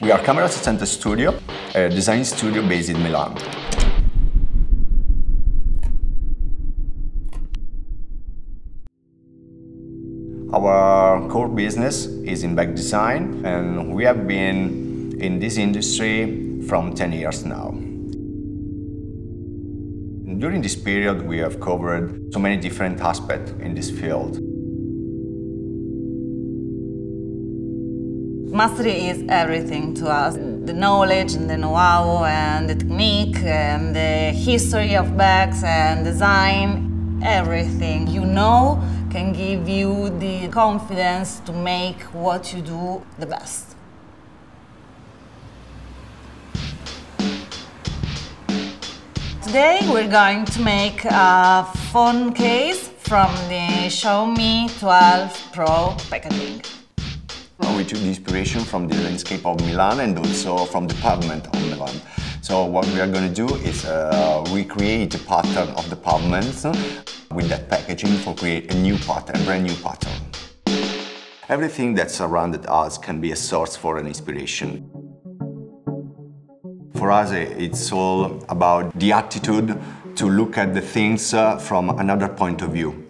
We are Camera60 Studio, a design studio based in Milan. Our core business is in back design and we have been in this industry from 10 years now. During this period we have covered so many different aspects in this field. Mastery is everything to us. The knowledge and the know-how and the technique and the history of bags and design, everything you know can give you the confidence to make what you do the best. Today we're going to make a phone case from the Xiaomi 12 Pro packaging. We took the inspiration from the landscape of Milan and also from the pavement of Milan. So what we are going to do is uh, recreate the pattern of the pavements with that packaging for create a new pattern, a brand new pattern. Everything that surrounded us can be a source for an inspiration. For us, it's all about the attitude to look at the things uh, from another point of view.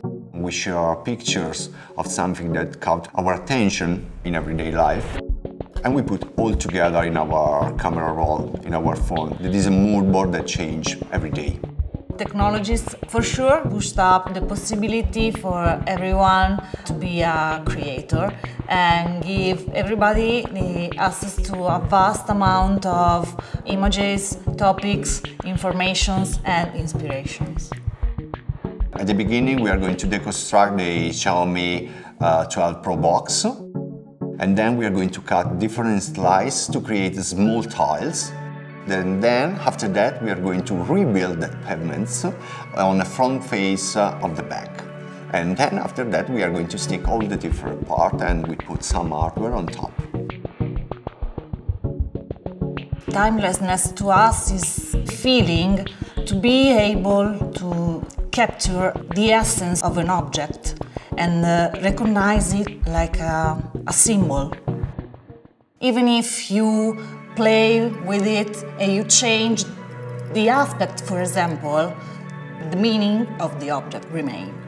We share pictures of something that caught our attention in everyday life and we put all together in our camera roll, in our phone. It is a mood board that changes every day. Technologies for sure pushed up the possibility for everyone to be a creator and give everybody the access to a vast amount of images, topics, informations and inspirations. At the beginning we are going to deconstruct the Xiaomi uh, 12 Pro box and then we are going to cut different slices to create small tiles then, then, after that, we are going to rebuild the pavements on the front face of the back. And then after that, we are going to stick all the different parts and we put some hardware on top. Timelessness to us is feeling to be able to capture the essence of an object and uh, recognize it like a, a symbol. Even if you play with it and you change the aspect, for example, the meaning of the object remains.